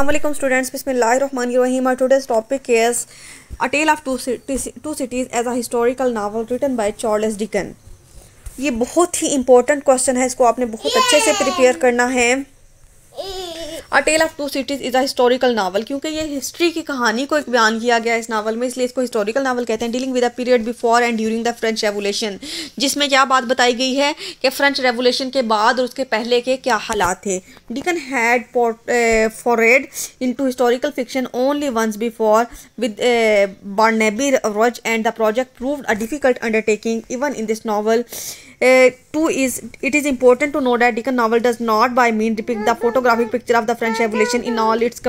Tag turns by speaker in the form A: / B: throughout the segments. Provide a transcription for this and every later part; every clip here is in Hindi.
A: अल्लाम स्टूडेंट्स बिस्मिन रही today's topic is a tale of two cities as a historical novel written by Charles Dickens ये बहुत ही इंपॉर्टेंट क्वेश्चन है, इसको आपने बहुत अच्छे से प्रिपेयर करना है। A tale of two cities is a historical novel क्योंकि ये हिस्ट्री की कहानी को एक बयान किया गया है इस नावल में, इसलिए इसको हिस्टोरिकल नावल कहते हैं dealing with a period before and during the French Revolution जिसमें क्या बात बताई गई है कि फ्रेंच रेवोल्यूशन के बाद और उसके पहले के क्या हालात थे। Dickens had forayed into historical fiction only once before with Barnaby Rudge and the project prove a difficult undertaking even in this novel two is, it is important to know that Dickens novel does not by mean depict the photographic picture of the French Revolution in all its.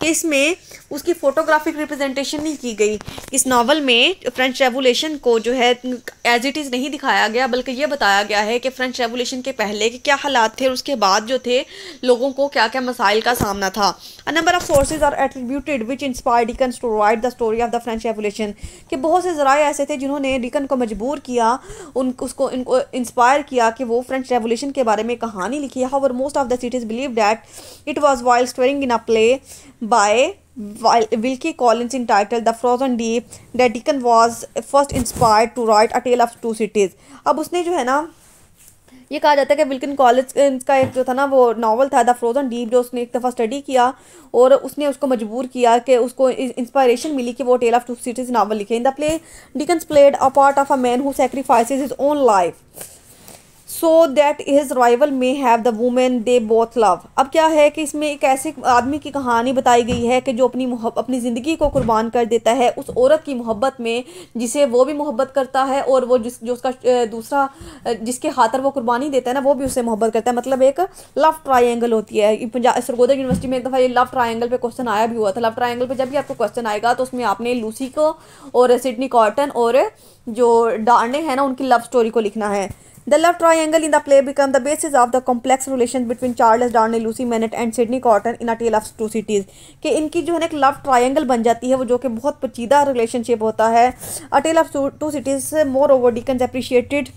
A: कि इसमें उसकी फ़ोटोग्राफिक रिप्रेजेंटेशन नहीं की गई। इस नावल में फ्रेंच रेवोल्यूशन को जो है एज इट इज़ नहीं दिखाया गया, बल्कि ये बताया गया है कि फ्रेंच रेवोल्यूशन के पहले के क्या हालात थे और उसके बाद जो थे, लोगों को क्या क्या मसाइल का सामना था। A number of sources are attributed which inspire Dickens to write the story of the French Revolution के बहुत से ज़राए ऐसे थे जिन्होंने डिकन को मजबूर किया, उन, उसको, इनको इंस्पायर किया कि वो फ्रेंच रेवोल्यूशन के बारे में कहानी लिखी है। और most of the cities believe that it was while starring in a play by Wilkie Collins entitled the Frozen D Deep that Dickens was first inspire to write a tale of two cities अब उसने जो है ना ये कहा जाता है कि विल्किन कॉलेज का एक जो था ना, वो नावल था द फ्रोजन डीप जो उसने एक दफ़ा स्टडी किया और उसने उसको मजबूर किया कि उसको इंस्पायरेशन मिली कि वो tale of two cities novel लिखे। In the play Dickens played a part of a man who sacrifice is own life so that his rival may have the women they both love अब क्या है कि इसमें एक ऐसे आदमी की कहानी बताई गई है कि जो अपनी अपनी ज़िंदगी को कुर्बान कर देता है, उस औरत की मोहब्बत में, जिसे वो भी मोहब्बत करता है और वो जिस, जो उसका दूसरा जिसके खातर वो कुर्बानी देता है ना, वो भी उससे मोहब्बत करता है। मतलब एक लव ट्राइंगल होती है। पंजाब सरगोदा यूनिवर्सिटी में एक दफ़ा ये लव ट्राइंगल पर क्वेश्चन आया भी हुआ था। लव ट्राइंगल पर जब भी आपको क्वेश्चन आएगा तो उसमें आपने लूसी को और सिडनी कॉटन और जो डार्ने हैं ना, उनकी लव स्टोरी को लिखना है। The love triangle the play becomes the basis of the complex relations between Charles Darnley, Lucy Manet and Sydney Cotton in A Tale of Two Cities. कि इनकी जो है एक लव ट्रायंगल बन जाती है वो जो कि बहुत पचीदा रिलेशनशिप होता है a tale of two cities moreover Dickens appreciated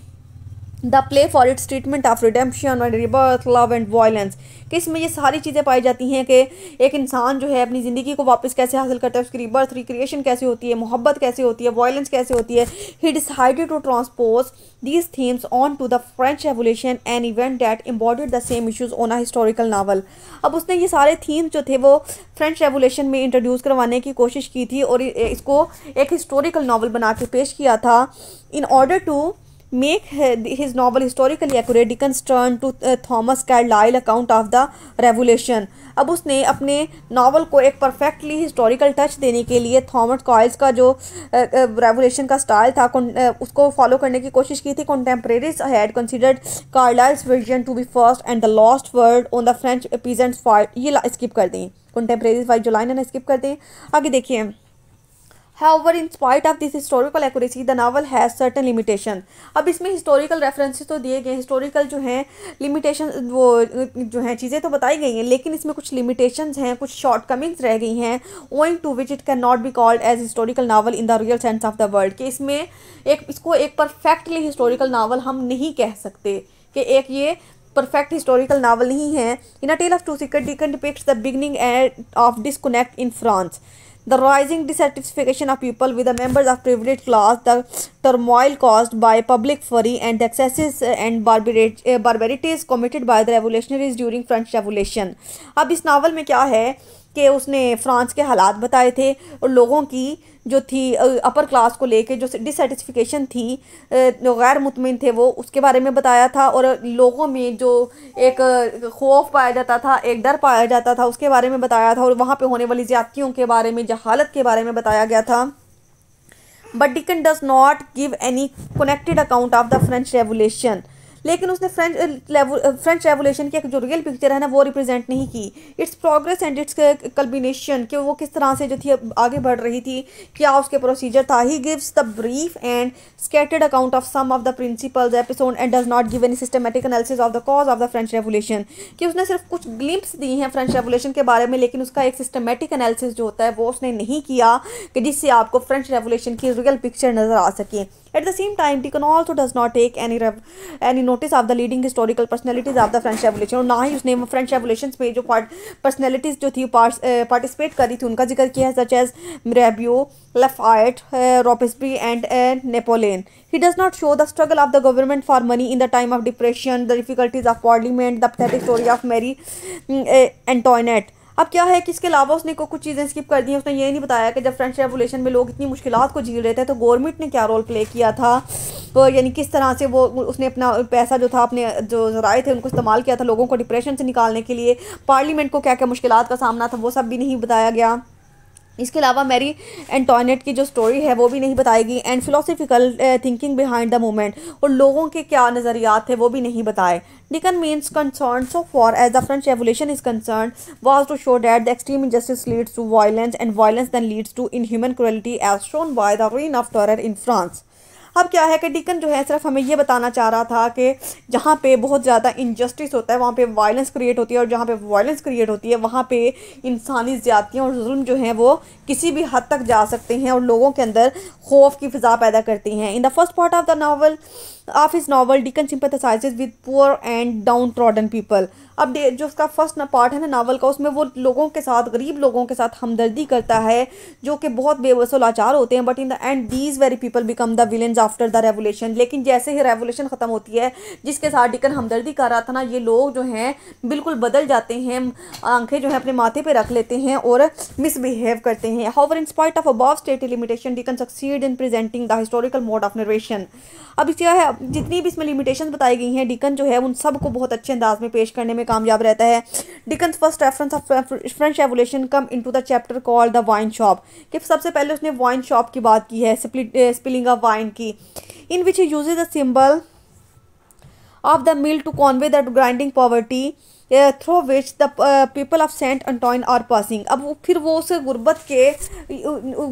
A: the play for its treatment of redemption and rebirth, love and violence. कि इसमें ये सारी चीज़ें पाई जाती हैं कि एक इंसान जो है अपनी ज़िंदगी को वापस कैसे हासिल करता है, उसकी रिबर्थ रिक्रिएशन कैसे होती है, मोहब्बत कैसे होती है वायलेंस कैसे होती है he decided to transpose these themes on to the French Revolution and event that embodied the same issues on a historical novel अब उसने ये सारे थीम्स जो थे वो फ्रेंच रेवोल्यूशन में इंट्रोड्यूस करवाने की कोशिश की थी और इसको एक हिस्टोरिकल नावल बना के पेश किया था। In order to make his novel historically accurate Dickens turned to uh, Thomas Carlyle account of the revolution. अब उसने अपने नावल को एक परफेक्टली हिस्टोरिकल टच देने के लिए थॉमस कॉइल्स का जो रेवोल्यूशन का स्टाइल था उसको फॉलो करने की कोशिश की थी। Contemporaries had considered Carlyle's vision to be first and the lost word on the French peasants fight ये स्किप कर दें। कॉन्टेम्प्रेरीज फाइट जो लाइन है ना स्किप कर दें। आगे देखिए। However, in spite of this historical accuracy, the novel has certain limitation. अब इसमें historical references तो दिए गए historical जो हैं limitation वो जो हैं चीज़ें तो बताई गई हैं लेकिन इसमें कुछ limitations हैं कुछ shortcomings रह गई हैं owing to which it cannot be called as historical novel in the real sense of the word कि इसमें एक इसको एक perfectly historical novel हम नहीं कह सकते कि एक ये परफेक्ट हिस्टोरिकल नावल नहीं है in a tale of two seeker Dickens depicts the beginning and of disconnect in France the rising dissatisfaction of people with the members of privileged class, the turmoil caused by public fury and the excesses and barbarities committed by the revolutionaries during French Revolution. अब इस नावल में क्या है कि उसने फ्रांस के हालात बताए थे और लोगों की जो थी अपर क्लास को लेके जो डिससेटिस्फिकेशन थी गैर मुतमिन थे वो, उसके बारे में बताया था और लोगों में जो एक खौफ पाया जाता था, एक डर पाया जाता था, उसके बारे में बताया था और वहाँ पे होने वाली ज़्यादतियों के बारे में, जहालत के बारे में बताया गया था। But Dickens does not give any connected account of the French Revolution लेकिन उसने फ्रेंच फ्रेंच रेवोल्यूशन की एक जो रियल पिक्चर है ना, वो रिप्रेजेंट नहीं की। Its progress and its culmination कि वो किस तरह से जो थी आगे बढ़ रही थी, क्या उसके प्रोसीजर था? He gives the brief and sketched account of some of the principals episode and does not give any systematic analysis of the cause of the French Revolution कि उसने सिर्फ़ कुछ ग्लिम्स दी हैं फ्रेंच रेवोल्यूशन के बारे में, लेकिन उसका एक सिस्टमेटिक एनालिसिस जो होता है, वो उसने नहीं किया कि जिससे आपको फ्रेंच रेवोल्यूशन की रियल पिक्चर नज़र आ सके। At the same time, Deacon also does not take any any notice of the leading historical personalities of the French Revolution और ना ही उसने फ्रेंच रेवोल्यूशन में जो पर्सनैलिटीज़ जो थी पार्टिसिपेट करी थी उनका जिक्र किया है such as रेबियो Lafayette, uh, Robespierre, and uh, Napoleon. He does not show the struggle of the government for money in the time of depression, the difficulties of parliament, the pathetic story of Mary uh, Antoinette. अब क्या है कि इसके अलावा उसने को कुछ चीज़ें स्किप कर दी उसने ये नहीं बताया कि जब फ्रेंच रेवोल्यूशन में लोग इतनी मुश्किल को झील रहे थे तो गवर्नमेंट ने क्या रोल प्ले किया था? तो यानी किस तरह से वो उसने अपना पैसा जो था, अपने जो जराए थे, उनको इस्तेमाल किया था लोगों को डिप्रेशन से निकालने के लिए? पार्लियामेंट को क्या क्या मुश्किल का सामना था, वो सब भी नहीं बताया गया। इसके अलावा मेरी एंटोनेट की जो स्टोरी है, वो भी नहीं बताएगी and philosophical thinking behind the moment और लोगों के क्या नज़रियात थे, वो भी नहीं बताए। Dickens means concern so far as the French Revolution is concern was to show that the extreme injustice leads to violence and violence then leads to inhuman cruelty as shown by the reign of terror in France अब क्या है कि डिकन जो है, सिर्फ़ हमें ये बताना चाह रहा था कि जहाँ पे बहुत ज़्यादा इनजस्टिस होता है, वहाँ पे वायलेंस क्रिएट होती है और जहाँ पे वायलेंस क्रिएट होती है, वहाँ पे इंसानी ज़्यादतियाँ और जुल्म जो हैं, वो किसी भी हद तक जा सकते हैं और लोगों के अंदर खौफ की फ़िज़ा पैदा करती हैं। In the first part of the novel of his novel Dickens sympathise with poor and downtrodden people अब जो उसका फ़र्स्ट पार्ट है ना नावल का, उसमें वो लोगों के साथ, गरीब लोगों के साथ हमदर्दी करता है, जो कि बहुत बेवसो लाचार होते हैं but in the end these very people become the villains after the revolution लेकिन जैसे ही रेवोल्यूशन ख़त्म होती है, जिसके साथ डिकन हमदर्दी कर रहा था ना, ये लोग जो हैं, बिल्कुल बदल जाते हैं, आँखें जो है अपने माथे पर रख लेते हैं और मिसबिहेव करते हैं। However in spite of above state limitation Dickens succeed in presenting the historical mode of narration अब क्या है जितनी भी इसमें लिमिटेशन बताई गई हैं डिकन जो है, उन सबको बहुत अच्छे अंदाज में पेश करने में कामयाब रहता है। Dickens first reference of French Revolution come into the chapter call the wine shop कि सबसे पहले उसने वाइन शॉप की बात की है स्पिलिंग ऑफ़ वाइन की in which use the symbol of the mill to convey the grinding poverty through which the people of Saint Antoine are passing अब फिर वो उस गुर्बत के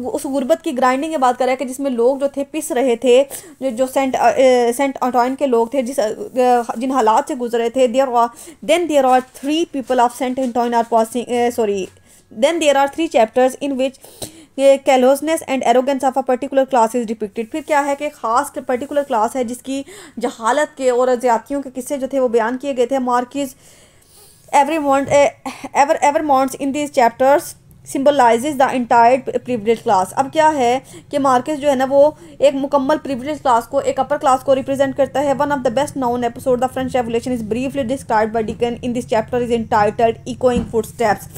A: उस गुर्बत की ग्राइंडिंग की बात कर रहे हैं कि जिसमें लोग जो थे, पिस रहे थे, जो जो सेंट सेंट अंटोइन के लोग थे, जिस जिन हालात से गुजरे थे there are then there are three people of Saint Antoine are passing sorry then there are three chapters in which callousness and arrogance of a particular class is depicted फिर क्या है कि खास पर्टिकुलर क्लास है जिसकी जहालत के और ज़्यादतियों के किस्से जो थे वो बयान किए गए थे। Marquis every month uh, ever ever months in these chapters the entire privilege class अब क्या है कि मार्केस जो है ना वो एक मुकम्मल प्रिवलेज क्लास को एक अपर क्लास को रिप्रेजेंट करता है। One of the best known episode the French revolution is briefly describe by Dickens in this chapter is entitled echoing footsteps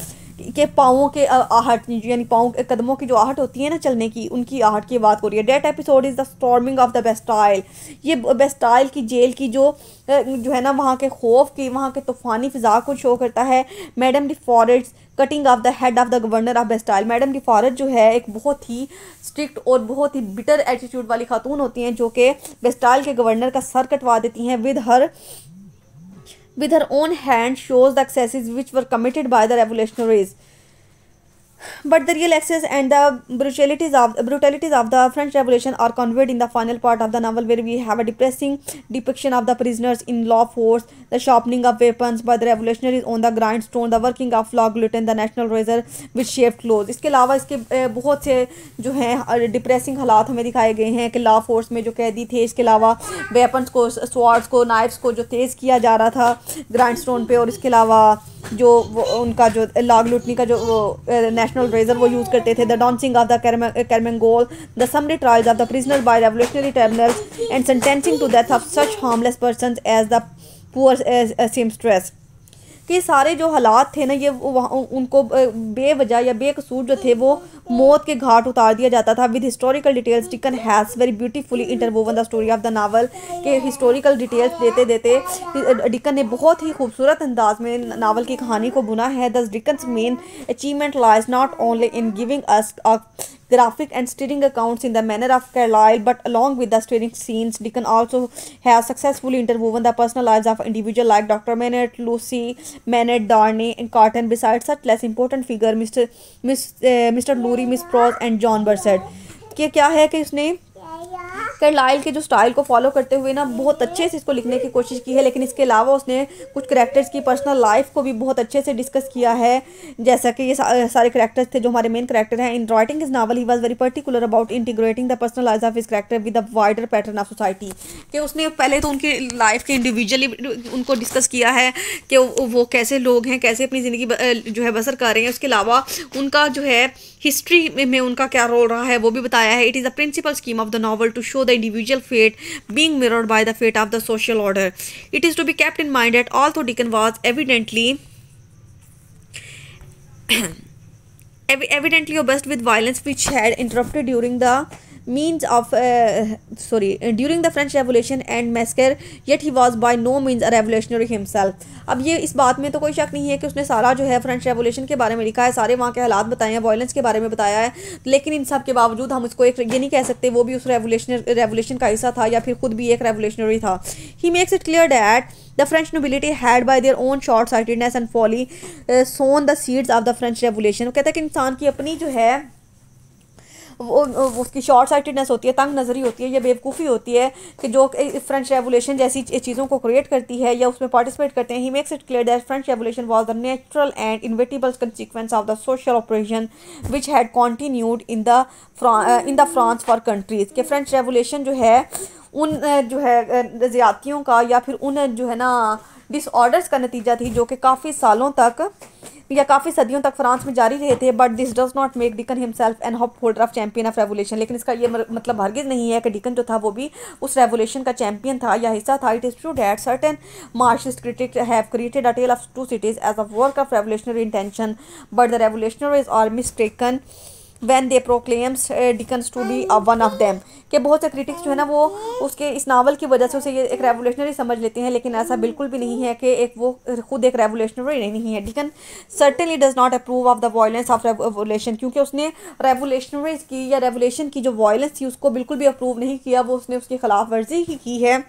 A: के पाँवों के आहट, यानी पाँव कदमों की जो आहट होती है ना चलने की, उनकी आहट की बात हो रही है। That episode is the storming of the Bastille ये बेस्टाइल की जेल की जो जो है ना, वहाँ के खौफ की, वहाँ के तूफ़ानी फ़िज़ा को शो करता है madame Defarge cutting of the head of the governor of Bastille madame Defarge जो है, एक बहुत ही स्ट्रिक्ट और बहुत ही बिटर एटीट्यूड वाली खातून होती हैं, जो कि बेस्टाइल के गवर्नर का सर कटवा देती हैं with her with her own hand shows the excesses which were committed by the revolutionaries. But the real excess and the brutalities of brutalities of the French Revolution are conveyed in the final part of the novel, where we have a depressing depiction of the prisoners in law force, the sharpening of weapons by the revolutionaries on the grindstone, the working of log gluten, the national razor with shaved clothes. इसके अलावा इसके बहुत से जो हैं डिप्रेसिंग हालात हमें दिखाए गए हैं कि लॉ फोर्स में जो कैदी थे इसके अलावा वेपन्स को स्वार्ड्स को नाइफ्स को जो तेज़ किया जा रहा था ग्राइंड स्टोन पे और इसके अलावा जो वो, उनका जो, लाग लुटनी का जो वो नेशनल रेजर वो यूज़ करते थे the dancing of the carmagnole the summary trials of the prisoner by revolutionary tribunals and sentencing to death of such harmless person as the poor seamstress कि सारे जो हालात थे ना, ये उनको बेवजह या बेकसूर जो थे, वो मौत के घाट उतार दिया जाता था। With historical details Dickens has very beautifully interwoven the story of the novel के हिस्टोरिकल डिटेल्स देते देते डिकन ने बहुत ही खूबसूरत अंदाज में नावल की कहानी को बुना है। Thus Dickens main achievement lies not only in giving us graphic and stirring accounts in the manner of Carlyle, but along with the stirring scenes, Dickens also has successfully interwoven the personal lives of individuals like Dr. Maynard, Lucy, Maynard, Darnay, and Carton, besides such less important figure Mr. Miss, uh, Mr. Lurie, Miss Prose, and John Bursett. कि क्या है कि उसने करलाइल के जो स्टाइल को फॉलो करते हुए ना बहुत अच्छे से इसको लिखने की कोशिश की है, लेकिन इसके अलावा उसने कुछ करेक्टर्स की पर्सनल लाइफ को भी बहुत अच्छे से डिस्कस किया है। जैसा कि ये सारे करेक्टर्स थे जो हमारे मेन करेक्टर हैं। In writing his novel he was very particular about integrating the personal life of his character with the wider pattern of society कि उसने पहले तो उनकी लाइफ के इंडिविजुअली उनको डिस्कस किया है कि वो कैसे लोग हैं, कैसे अपनी ज़िंदगी जो है बसर कर रहे हैं। उसके अलावा उनका जो है हिस्ट्री में उनका क्या रोल रहा है, वो भी बताया है। It is the principal scheme of the novel to show the individual fate being mirrored by the fate of the social order. It is to be kept in mind that although Dickens was evidently evidently obsessed with violence which had interrupted during the means of uh, sorry uh, during the French Revolution and massacre yet he was by no means a revolutionary himself. अब ये इस बात में तो कोई शक नहीं है कि उसने सारा जो है फ्रेंच रेवोल्यूशन के बारे में लिखा है सारे वहाँ के हालात बताए हैं वॉयलेंस के बारे में बताया है लेकिन इन सब के बावजूद हम उसको एक ये नहीं कह सकते वो भी उस रेवोल्यूशन रेवोल्यूशन का हिस्सा था या फिर खुद भी एक रेवोल्यूशनरी था। He makes it clear that the French nobility had by their own short sightedness and folly sown the seeds of the French revolution कहता है कि इंसान की अपनी जो है वो उसकी शॉर्ट साइटेडनेस होती है, तंग नज़री होती है, या बेवकूफ़ी होती है कि जो फ्रेंच रेवोल्यूशन जैसी चीज़ों को क्रिएट करती है, या उसमें पार्टिसिपेट करते हैं he makes it clear that French revolution was the natural and inevitable consequence of the social oppression which had continued in the in the France for centuries के फ्रेंच रेवोल्यूशन जो है, उन, जो है ज़्यादतियों का, या फिर उन, जो है ना डिसऑर्डर्स का नतीजा थी जो कि काफ़ी सालों तक या काफ़ी सदियों तक फ्रांस में जारी रहे थे but this does not make Dickens himself an upholder of champion of revolution लेकिन इसका ये मतलब हरगिज़ नहीं है कि डिकन जो था वो भी उस रेवोल्यूशन का चैंपियन था या हिस्सा था। It is true that certain Marxist critic have created a tale of two cities as a work of revolutionary intention but the revolutionaries are mistaken when they proclaims Dickens to be one of them कि बहुत से क्रिटिक्स जो है ना, वो उसके इस नावल की वजह से उसे ये एक रेवोल्यूशनरी समझ लेते हैं, लेकिन ऐसा बिल्कुल भी नहीं है कि एक वो खुद एक रेवोल्यूशनरी नहीं है। Dickens certainly does not approve of the violence of revolution क्योंकि उसने रेवोल्यूशनरीज की या रेवोल्यूशन की जो वायलेंस थी, उसको बिल्कुल भी अप्रूव नहीं किया, वो उसने उसकी खिलाफ वर्जी ही की है।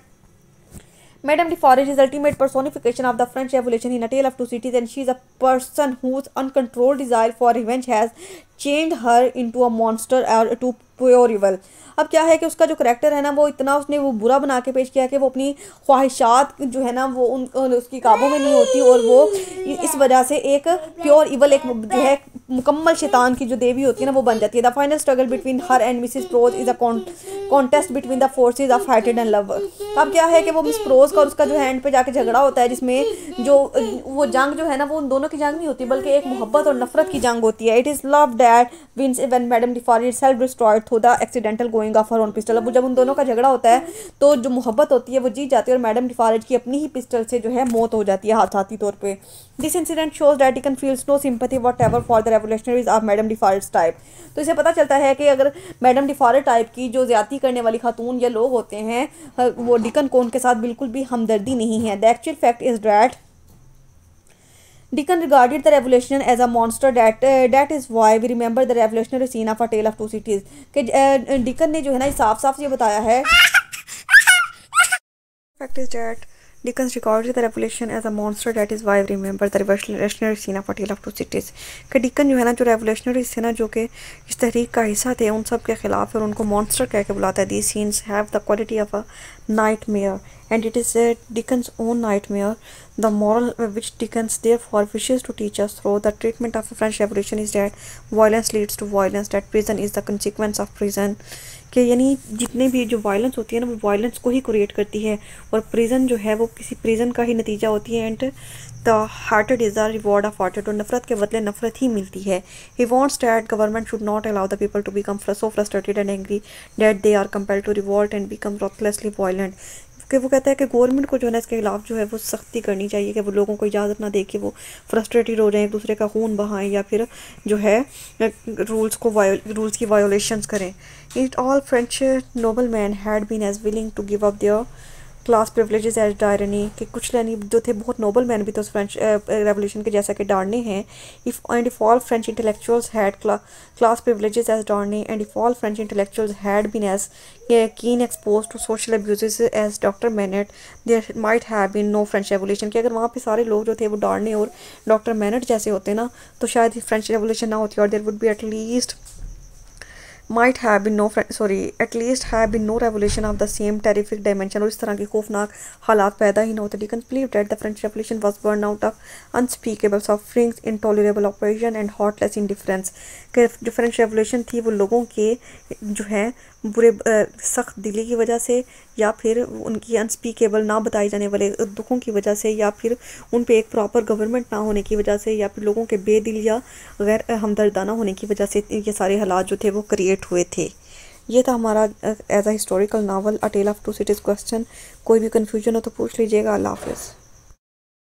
A: Madame Defarge is ultimate personification of the French Revolution in A Tale of Two Cities and she is person whose uncontrolled desire for revenge has changed her into a monster or to pure evil. अब क्या है कि उसका जो करेक्टर है ना, वो इतना उसने वो बुरा बना के पेश किया कि वो अपनी ख्वाहिशात जो है ना, वो उन उसकी काबू में नहीं होती और वो इस वजह से एक प्योर इवल एक जो है मुकम्मल शैतान की जो देवी होती है ना, वो बन जाती है the final struggle between her and Mrs Pross is a contest between the forces of heighted and love अब क्या है कि वो मिस प्रोज का और उसका जो हैंड पे जाके झगड़ा होता है, जिसमें जो वो जंग जो है ना, वो उन दोनों की जंग नहीं होती, बल्कि एक मोहब्बत और नफरत की जंग होती है। It is love that wins one madam Defarge self destroyed through the accidental going off her own pistol अब जब उन दोनों का झगड़ा होता है तो जो मोहब्बत होती है, वो जीत जाती है और मैडम डिफारेज की अपनी ही पिस्टल से जो है मौत हो जाती है हादसाती तौर पर this incident shows that can feels no sympathy whatever for the revolutionaries of madame Defarge's type तो इसे पता चलता है कि अगर मैडम डिफारेज टाइप की जो ज़्यादा करने वाली खातून या लोग होते हैं, वो डिकन को उनके साथ बिल्कुल भी हमदर्दी नहीं है। The actual fact is that Dickon regarded the revolution as a monster that uh, that is why we remember the revolutionary scene of A Tale of Two Cities कि Deacon ने जो है ना साफ़ साफ़ ये बताया है fact is that Dickens recorded the revolution as a monster that is why we remember the revolutionary scene of Tale of Two Dickens जो है ना, जो रेवोल्यूशनरीज थे जो कि इस तहरीक का हिस्सा थे, उन सब के खिलाफ और उनको मॉन्स्टर कह के बुलाता है। The scenes have the quality of a nightmare and it is Dickens own nightmare the moral which Dickens therefore wishes to teach us through the treatment of French revolution is that violence leads to violence that prison is the consequence of prison कि, यानी जितने भी जो वायलेंस होती है ना, वो वायलेंस को ही क्रिएट करती है। और प्रिजन जो है, वो किसी प्रिजन का ही नतीजा होती है। And the hate is the reward of hatred और नफरत के बदले नफरत ही मिलती है। He wants that government should not allow the people to become so frustrated and angry that they are compare to revolt and become recklessly violent कि वो कहता है कि गवर्नमेंट को जो है ना इसके खिलाफ जो है वो सख्ती करनी चाहिए कि वो लोगों को इजाज़त ना दे के वो फ्रस्ट्रेटेड हो जाए एक दूसरे का खून बहाएँ या फिर जो है रूल्स को रूल्स की वायोलेशंस करें। If all French nobleman had been as willing to give up their class privileges as Darnay कि कुछ यानी जो थे बहुत नोबल मैन भी तो फ्रेंच रेवोल्यूशन के जैसा कि डारने हैं if and if all French intellectuals had class privileges as Darnay and if all French intellectuals had been as keen expose to social abuse as doctor Manette there might have been no French revolution कि अगर वहाँ पर सारे लोग जो थे वो डारने और डॉक्टर मैनट जैसे होते ना तो शायद फ्रेंच रेवोल्यूशन ना होती और there would be at least might have been no sorry at least have been no revolution of the same terrific dimension और इस तरह के खौफनाक हालात पैदा ही ना होते the complete that the French revolution was born out of unspeakable sufferings intolerable oppression and heartless indifference जो फ्रेंच रेवोल्यूशन थी वो लोगों के जो है बुरे सख्त दिली की वजह से या फिर उनकी अनस्पीकेबल ना बताए जाने वाले दुखों की वजह से या फिर उन पे एक प्रॉपर गवर्नमेंट ना होने की वजह से या फिर लोगों के बेदिल या गैर हमदर्दाना होने की वजह से ये सारे हालात जो थे वो क्रिएट हुए थे। ये था हमारा as a historical novel a tale of two cities question कोई भी कन्फ्यूज़न हो तो पूछ लीजिएगा। अल्लाह हाफिज़।